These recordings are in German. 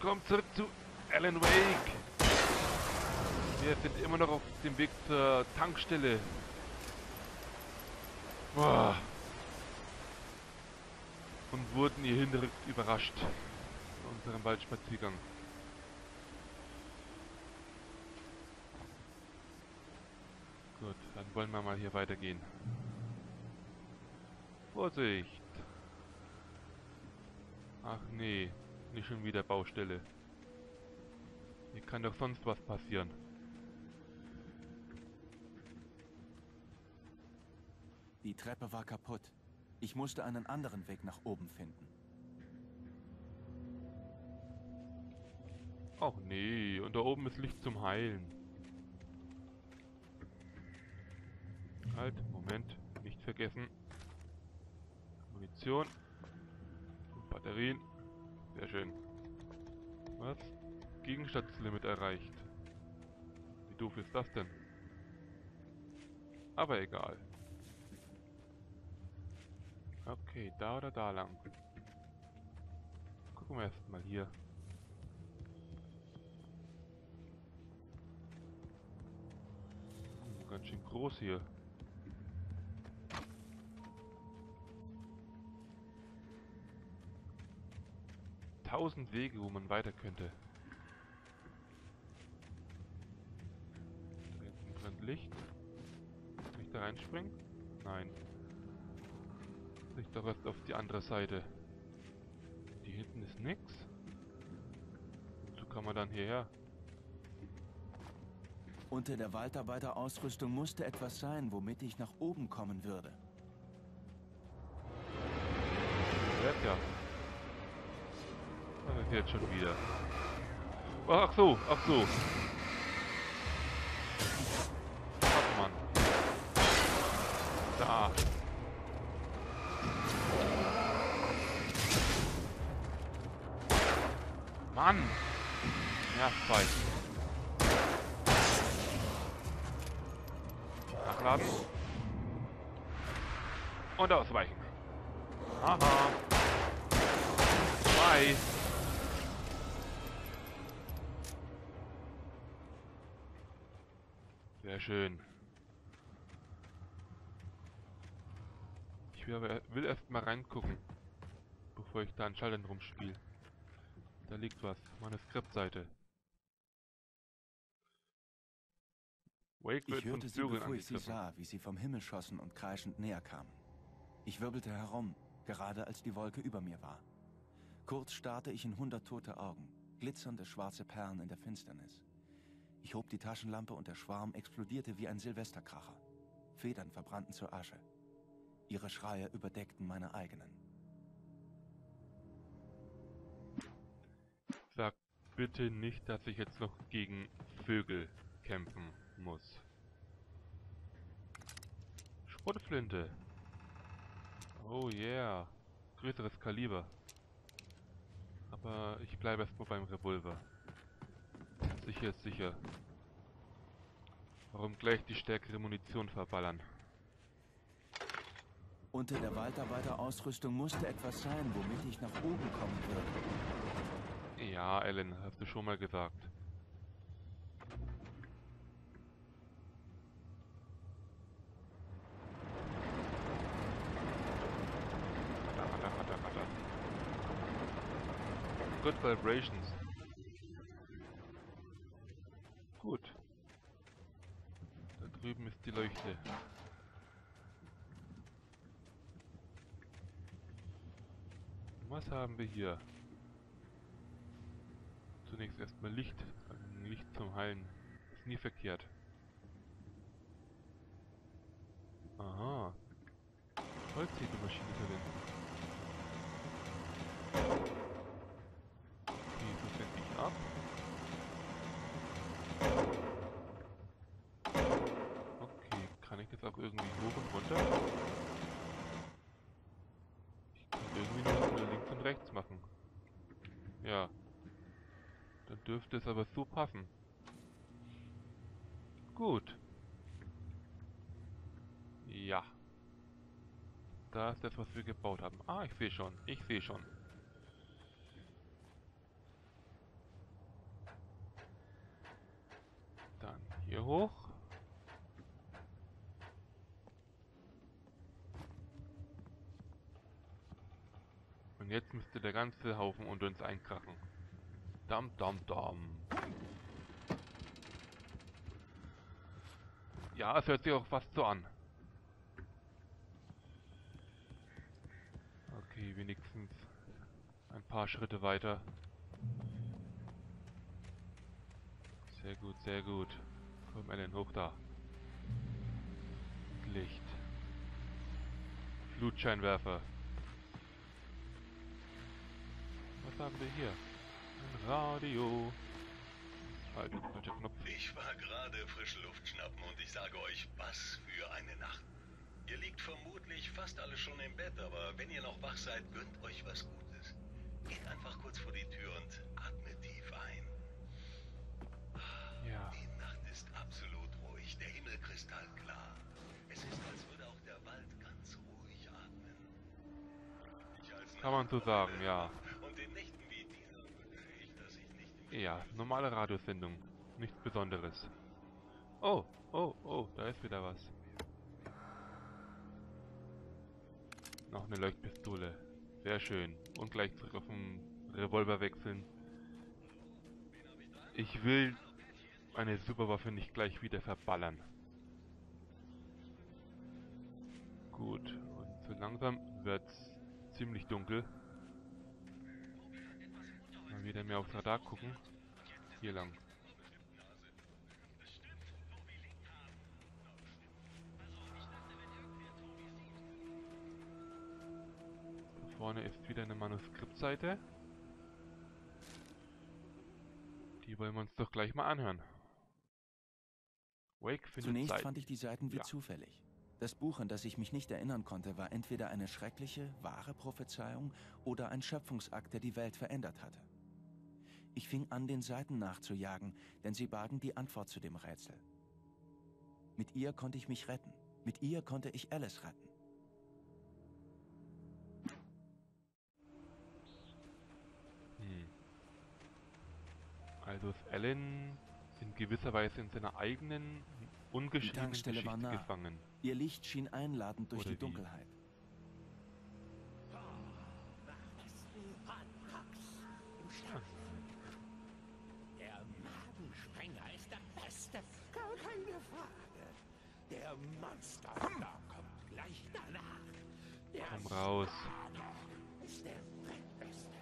Komm zurück zu Alan Wake. Wir sind immer noch auf dem Weg zur Tankstelle. Boah. Und wurden hier hinterrückt überrascht. In unserem Waldspaziergang. Gut, dann wollen wir mal hier weitergehen. Vorsicht! Ach nee, nicht schon wieder Baustelle. Hier kann doch sonst was passieren. Die Treppe war kaputt. Ich musste einen anderen Weg nach oben finden. Ach nee, und da oben ist Licht zum Heilen. Halt, Moment, nicht vergessen. Munition. Batterien. Sehr schön. Was? Gegenstandslimit erreicht. Wie doof ist das denn? Aber egal. Okay, da oder da lang. Gucken wir erstmal hier. Hm, ganz schön groß hier. Tausend Wege, wo man weiter könnte. Da hinten brennt Licht. Kann ich da reinspringen? Nein. Ich doch erst auf die andere Seite. Die hinten ist nix. So kann man dann hierher. Unter der Waldarbeiterausrüstung musste etwas sein, womit ich nach oben kommen würde. Hört ja. Jetzt schon wieder? Ach so, ach so. Ach Mann. Da. Mann! Ja, zwei. Nachladen. Und ausweichen. Aha. Zwei. Sehr schön. Ich will, aber, will erst mal reingucken, bevor ich da an Schaltern rumspiele. Da liegt was. Manuskriptseite. Wake wird Ich hörte sie, bevor ich sie sah, wie sie vom Himmel schossen und kreischend näher kamen. Ich wirbelte herum, gerade als die Wolke über mir war. Kurz starrte ich in hundert tote Augen, glitzernde schwarze Perlen in der Finsternis. Ich hob die Taschenlampe und der Schwarm explodierte wie ein Silvesterkracher. Federn verbrannten zur Asche. Ihre Schreie überdeckten meine eigenen. Sag bitte nicht, dass ich jetzt noch gegen Vögel kämpfen muss. Schrotflinte. Oh yeah. Größeres Kaliber. Aber ich bleibe erstmal beim Revolver. Sicher ist sicher. Warum gleich die stärkere Munition verballern? Unter der Waldarbeiterausrüstung musste etwas sein, womit ich nach oben kommen würde. Ja, Ellen, hast du schon mal gesagt. Good vibrations. Gut. Da Leuchte. Was haben wir hier? Zunächst erstmal Licht. Ein Licht zum Heilen. Ist nie verkehrt. Aha. Holzhebelmaschine drin. irgendwie hoch und runter. Ich kann irgendwie noch nur links und rechts machen. Ja. Dann dürfte es aber so passen. Gut. Ja. Da ist das, was wir gebaut haben. Ah, ich sehe schon. Ich sehe schon. Dann hier hoch. Und jetzt müsste der ganze Haufen unter uns einkrachen. Dam, dam, dam. Ja, es hört sich auch fast so an. Okay, wenigstens ein paar Schritte weiter. Sehr gut, sehr gut. Komm, Ellen, hoch da. Licht. Flutscheinwerfer. Was haben wir hier? Ein Radio. Halt, falscher Knopf. Ich war gerade frische Luft schnappen und ich sage euch, was für eine Nacht. Ihr liegt vermutlich fast alle schon im Bett, aber wenn ihr noch wach seid, gönnt euch was Gutes. Geht einfach kurz vor die Tür und atmet tief ein. Ja. Die Nacht ist absolut ruhig, der Himmel kristallklar. Es ist, als würde auch der Wald ganz ruhig atmen. Ich als Kann man so sagen, ja. Und in Nächten wie dieser wünsche ich, dass ich nicht im Ja, normale Radiosendung. Nichts Besonderes. Oh, oh, oh, da ist wieder was. Noch eine Leuchtpistole. Sehr schön. Und gleich zurück auf den Revolver wechseln. Ich will eine Superwaffe nicht gleich wieder verballern. Gut, und so langsam wird's ziemlich dunkel. Mal wieder mehr aufs Radar gucken. Hier lang. Da vorne ist wieder eine Manuskriptseite. Die wollen wir uns doch gleich mal anhören. Wake findet Zunächst Seiten. fand ich die Seiten wie Ja. zufällig. Das Buch, an das ich mich nicht erinnern konnte, war entweder eine schreckliche, wahre Prophezeiung oder ein Schöpfungsakt, der die Welt verändert hatte. Ich fing an, den Seiten nachzujagen, denn sie bargen die Antwort zu dem Rätsel. Mit ihr konnte ich mich retten. Mit ihr konnte ich Alice retten. Hm. Also ist Alan in gewisser Weise in seiner eigenen ungeschriebenen Geschichte nah. gefangen. Ihr Licht schien einladend durch Oder die? Dunkelheit. Der Monsterstar kommt gleich danach. Der Komm raus. Ist der Drittbeste.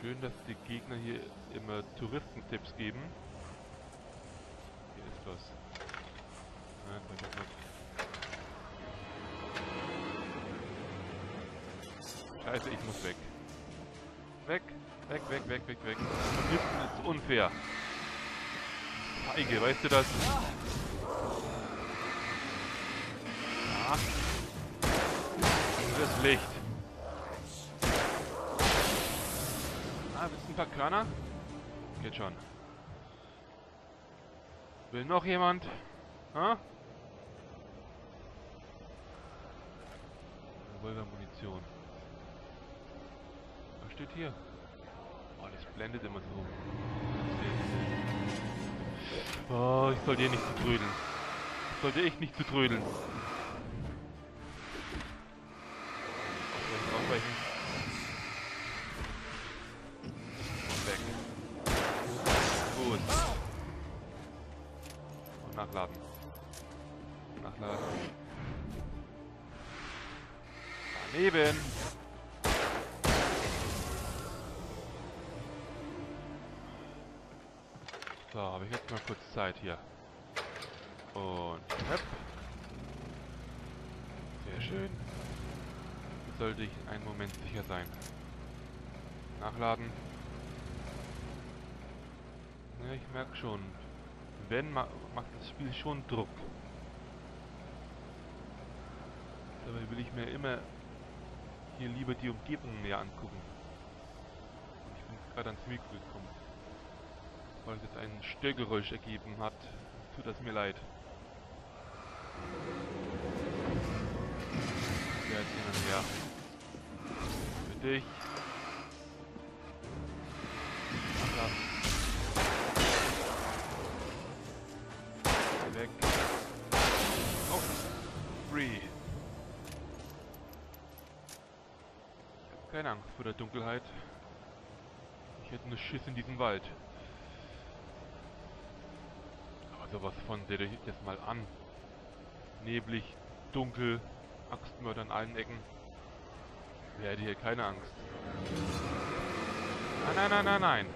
Schön, dass die Gegner hier immer Touristentipps geben. Hier ist was. Nein, falscher Knopf. Scheiße, ich muss weg. Weg, weg, weg, weg, weg, weg. Von hinten ist unfair. Feige, weißt du das? Ja. Das Licht. Ah, willst du ein paar Körner? Geht schon. Will noch jemand? Ha? Revolver-Munition. Was steht hier? Oh, das blendet immer so. Oh, ich sollte hier nicht zu trödeln. Sollte ich nicht zu trödeln. Vielleicht ausweichen. Weg. Gut. Und nachladen. Nachladen. Daneben. So, habe ich jetzt mal kurz Zeit hier. Und hopp. Sehr schön. Jetzt sollte ich einen Moment sicher sein. Nachladen. Ja, ich merke schon. Wenn, ma macht das Spiel schon Druck. Dabei will ich mir immer hier lieber die Umgebung näher angucken. Ich bin gerade ans Mikro gekommen weil es ein Störgeräusch ergeben hat. Tut das mir leid. Ja, jetzt hin und her. Für dich. Ach, Weg. Oh! Free! Keine Angst vor der Dunkelheit. Ich hätte nur Schiss in diesem Wald. Sowas von, seht euch das mal an. Neblig, dunkel, Axtmörder an allen Ecken. Wer hätte hier keine Angst? Nein, nein, nein, nein, nein.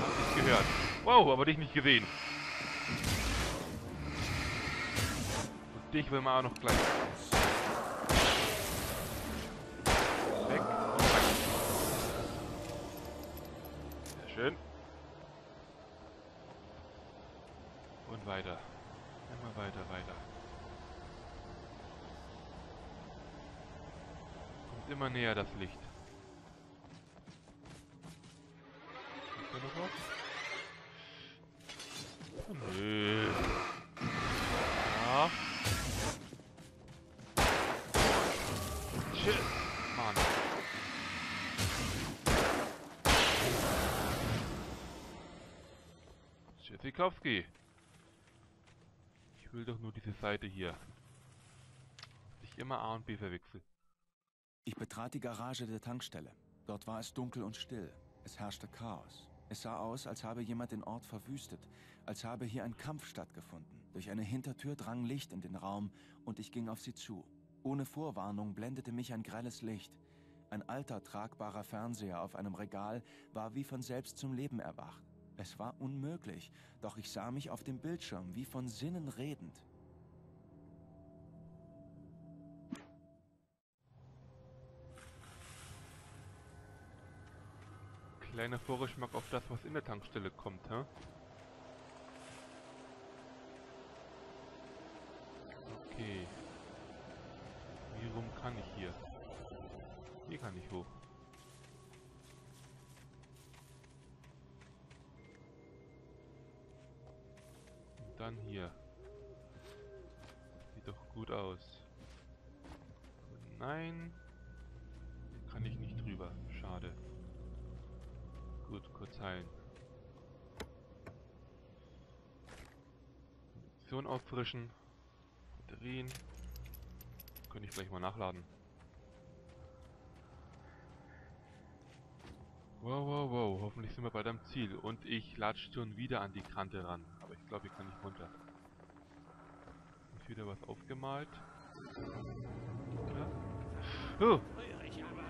Hab nicht gehört. Wow, aber dich nicht gesehen. Und dich will man auch noch gleich. Weg und weg. Sehr schön. Und weiter. Immer weiter, weiter. Kommt immer näher das Licht. Ist da noch was? Oh, nö. Ja. Shit. Mann. Tschüssikowski. Ich will doch nur diese Seite hier. Ich immer A und B verwechsel. Ich betrat die Garage der Tankstelle. Dort war es dunkel und still. Es herrschte Chaos. Es sah aus, als habe jemand den Ort verwüstet, als habe hier ein Kampf stattgefunden. Durch eine Hintertür drang Licht in den Raum und ich ging auf sie zu. Ohne Vorwarnung blendete mich ein grelles Licht. Ein alter, tragbarer Fernseher auf einem Regal war wie von selbst zum Leben erwacht. Es war unmöglich, doch ich sah mich auf dem Bildschirm wie von Sinnen redend. Kleiner Vorgeschmack auf das, was in der Tankstelle kommt, hä? Okay. Wie rum kann ich hier? Hier kann ich hoch. Und dann hier. Sieht doch gut aus. Nein. Kann ich nicht drüber. Schade. Gut, kurz heilen. Munition auffrischen. Batterien. Könnte ich gleich mal nachladen. Wow, wow, wow. Hoffentlich sind wir bald am Ziel. Und ich latsche schon wieder an die Kante ran. Aber ich glaube, ich kann nicht runter. Ist wieder was aufgemalt. Oder? Oh! Rührig aber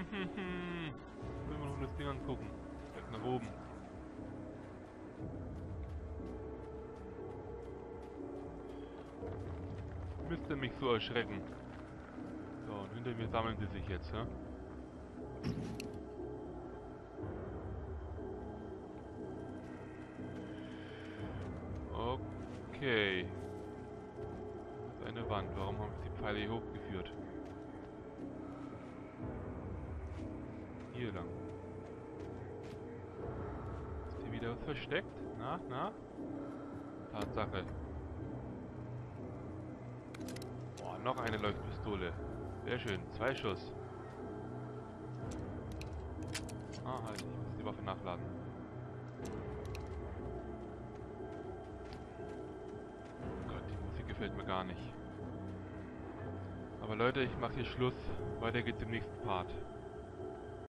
Will man noch das Ding angucken. Nach oben. Müsste mich so erschrecken. So, und hinter mir sammeln sie sich jetzt, ja? Okay. Hier versteckt? Na, na? Tatsache. Boah, noch eine Leuchtpistole. Sehr schön. Zwei Schuss. Ah, halt. Ich muss die Waffe nachladen. Oh Gott, die Musik gefällt mir gar nicht. Aber Leute, ich mache hier Schluss. Weiter geht's im nächsten Part.